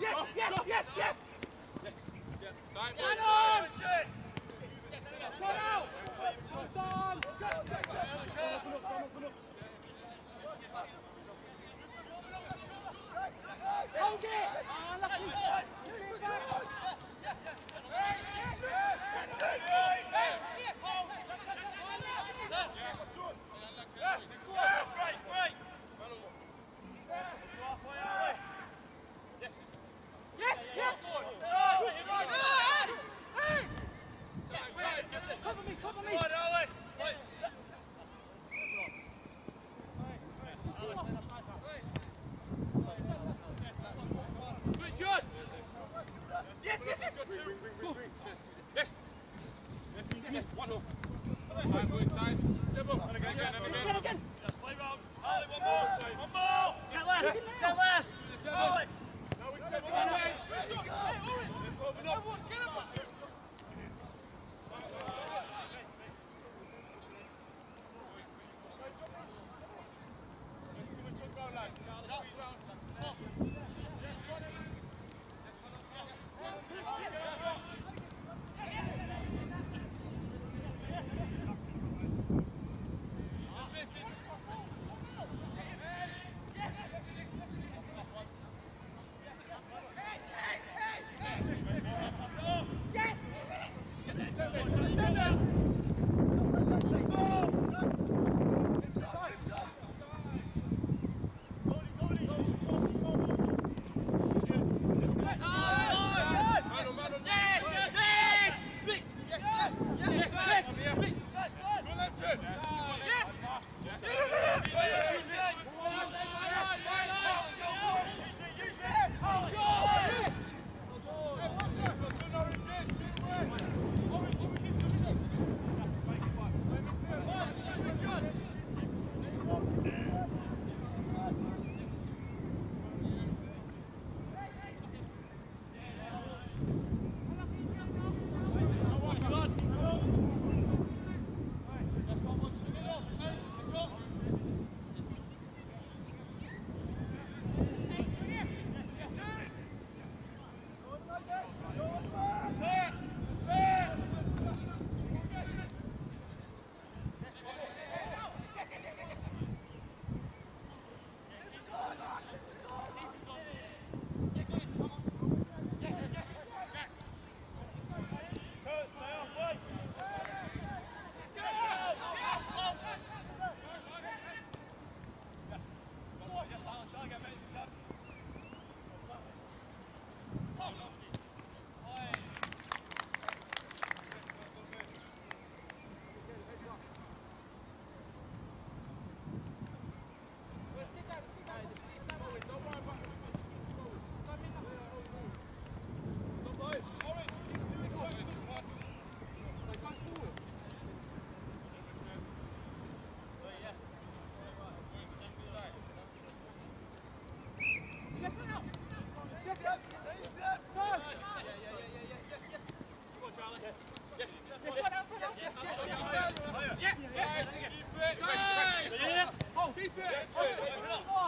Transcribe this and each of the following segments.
yes, yes, yes, yes. Hold! Come 예, 예, 예,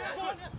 Move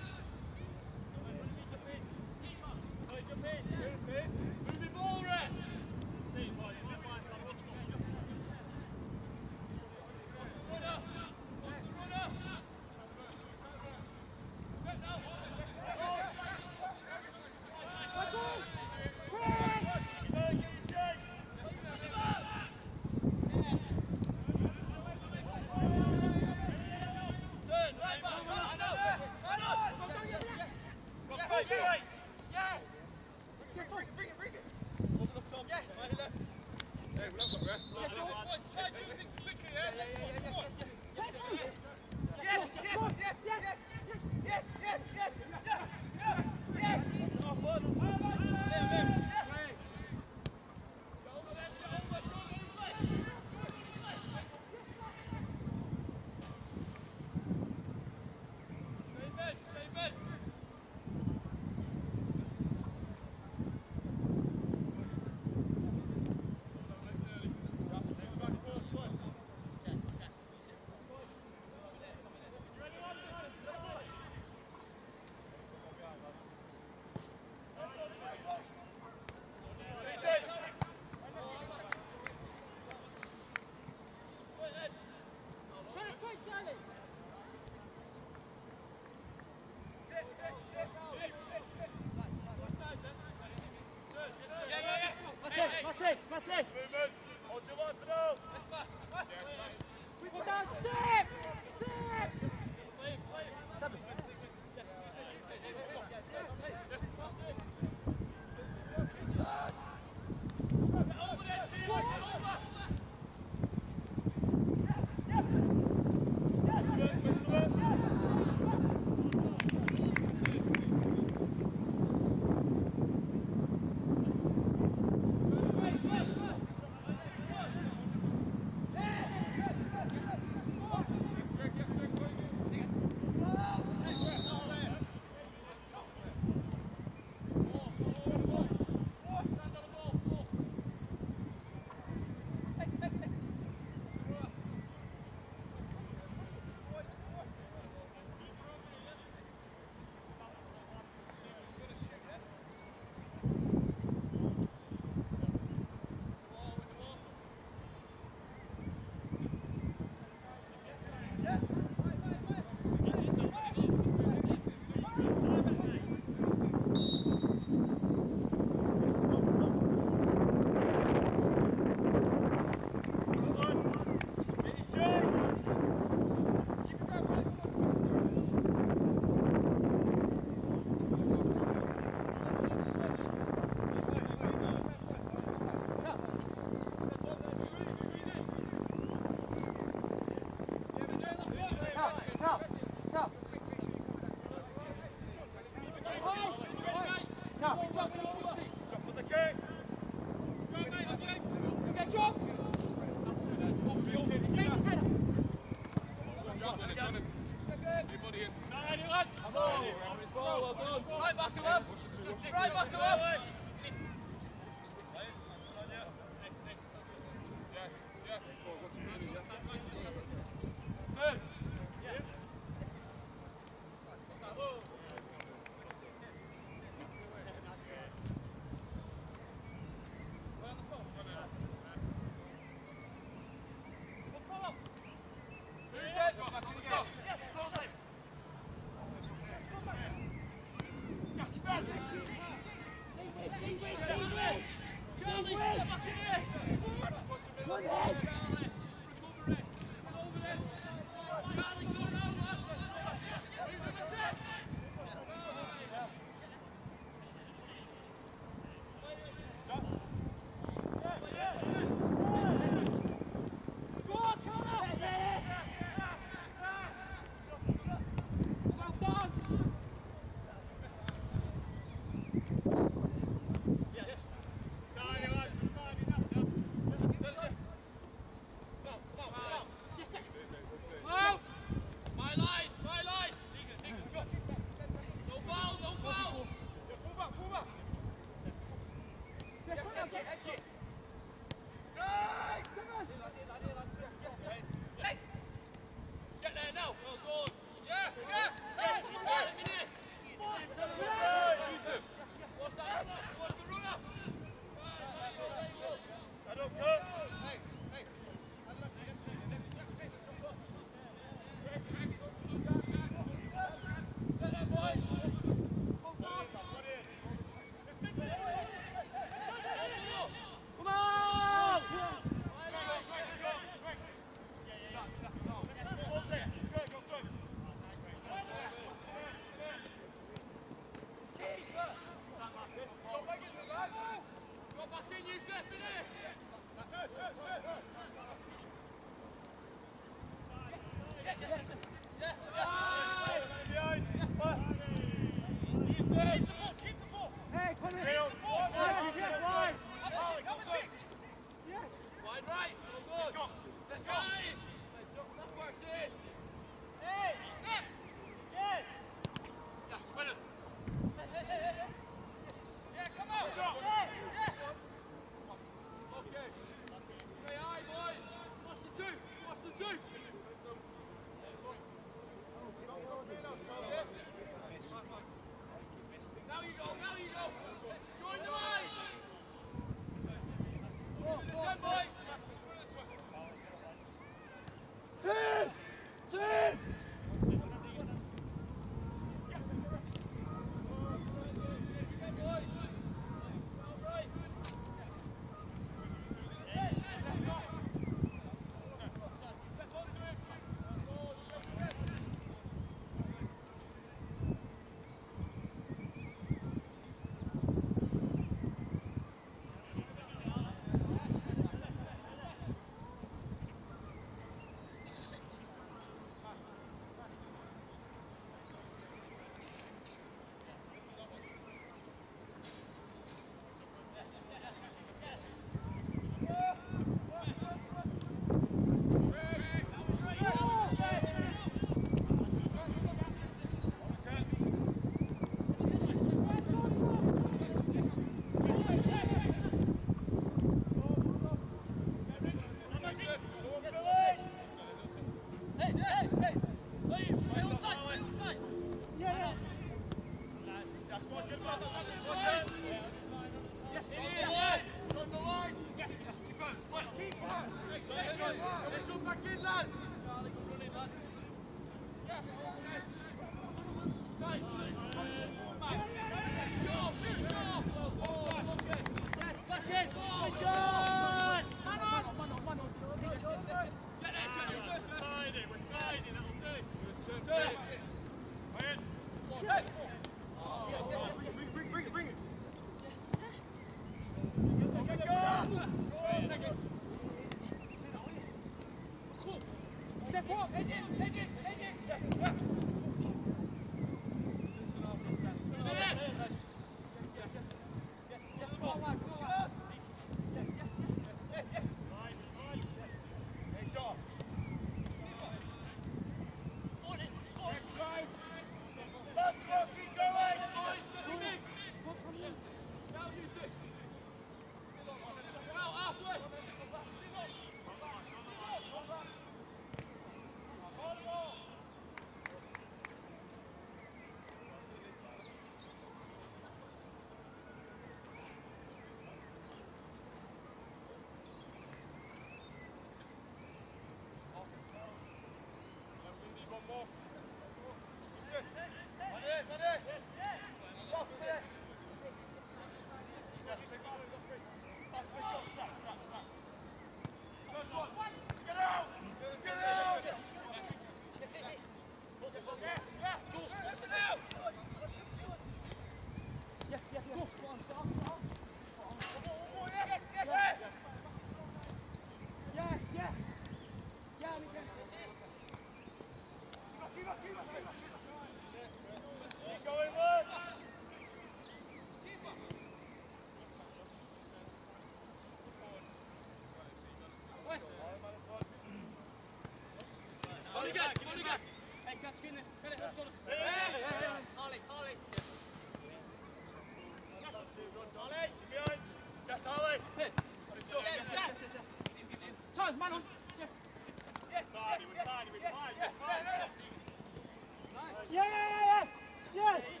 Yes!